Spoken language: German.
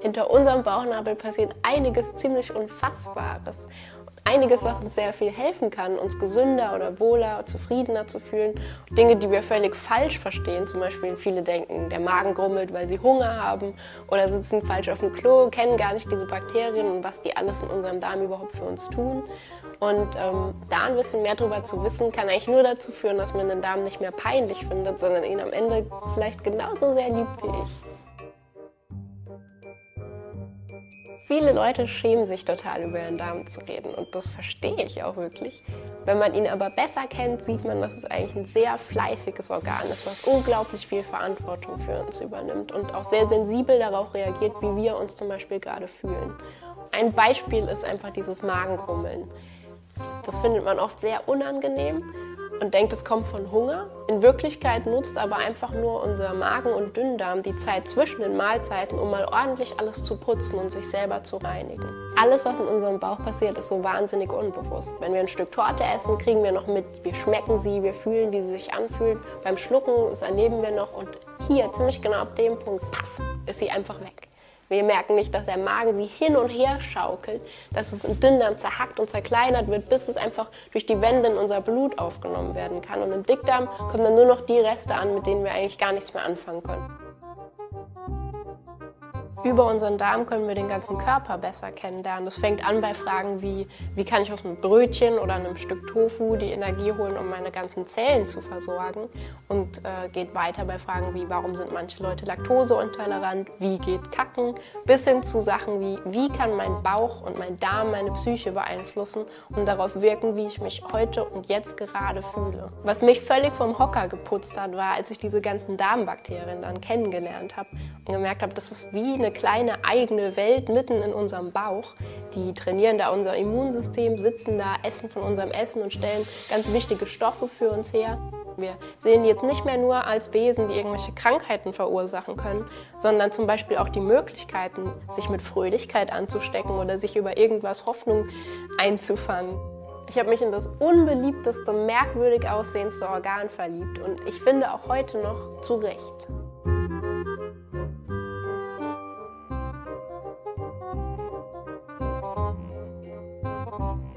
Hinter unserem Bauchnabel passiert einiges ziemlich Unfassbares. Einiges, was uns sehr viel helfen kann, uns gesünder oder wohler, zufriedener zu fühlen. Dinge, die wir völlig falsch verstehen. Zum Beispiel viele denken, der Magen grummelt, weil sie Hunger haben oder sitzen falsch auf dem Klo, kennen gar nicht diese Bakterien und was die alles in unserem Darm überhaupt für uns tun. Und ähm, da ein bisschen mehr darüber zu wissen, kann eigentlich nur dazu führen, dass man den Darm nicht mehr peinlich findet, sondern ihn am Ende vielleicht genauso sehr liebt wie ich. Viele Leute schämen sich total über ihren Darm zu reden und das verstehe ich auch wirklich. Wenn man ihn aber besser kennt, sieht man, dass es eigentlich ein sehr fleißiges Organ ist, was unglaublich viel Verantwortung für uns übernimmt und auch sehr sensibel darauf reagiert, wie wir uns zum Beispiel gerade fühlen. Ein Beispiel ist einfach dieses Magengrummeln. Das findet man oft sehr unangenehm und denkt, es kommt von Hunger. In Wirklichkeit nutzt aber einfach nur unser Magen- und Dünndarm die Zeit zwischen den Mahlzeiten, um mal ordentlich alles zu putzen und sich selber zu reinigen. Alles, was in unserem Bauch passiert, ist so wahnsinnig unbewusst. Wenn wir ein Stück Torte essen, kriegen wir noch mit, wir schmecken sie, wir fühlen, wie sie sich anfühlt. Beim Schlucken, das erleben wir noch und hier, ziemlich genau ab dem Punkt, paff, ist sie einfach weg. Wir merken nicht, dass der Magen sie hin und her schaukelt, dass es im Dünndarm zerhackt und zerkleinert wird, bis es einfach durch die Wände in unser Blut aufgenommen werden kann. Und im Dickdarm kommen dann nur noch die Reste an, mit denen wir eigentlich gar nichts mehr anfangen können. Über unseren Darm können wir den ganzen Körper besser kennenlernen. Das fängt an bei Fragen wie, wie kann ich aus einem Brötchen oder einem Stück Tofu die Energie holen, um meine ganzen Zellen zu versorgen? Und äh, geht weiter bei Fragen wie, warum sind manche Leute laktoseintolerant? Wie geht Kacken? Bis hin zu Sachen wie, wie kann mein Bauch und mein Darm meine Psyche beeinflussen und darauf wirken, wie ich mich heute und jetzt gerade fühle. Was mich völlig vom Hocker geputzt hat, war, als ich diese ganzen Darmbakterien dann kennengelernt habe und gemerkt habe, das ist wie eine kleine eigene Welt mitten in unserem Bauch. Die trainieren da unser Immunsystem, sitzen da, essen von unserem Essen und stellen ganz wichtige Stoffe für uns her. Wir sehen jetzt nicht mehr nur als Besen, die irgendwelche Krankheiten verursachen können, sondern zum Beispiel auch die Möglichkeiten, sich mit Fröhlichkeit anzustecken oder sich über irgendwas Hoffnung einzufangen. Ich habe mich in das unbeliebteste, merkwürdig aussehendste Organ verliebt und ich finde auch heute noch zu Recht. Oh.